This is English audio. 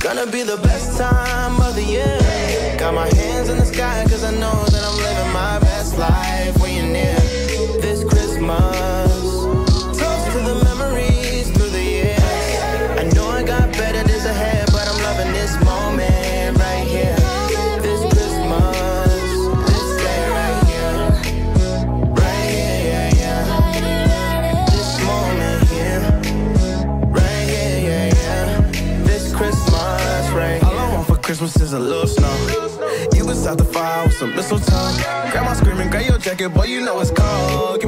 gonna be the best time of the year. Got my hands in the sky, cause I know Christmas is a little snow. You beside the fire with some mistletoe. Grandma screaming, grab your jacket, boy, you know it's cold.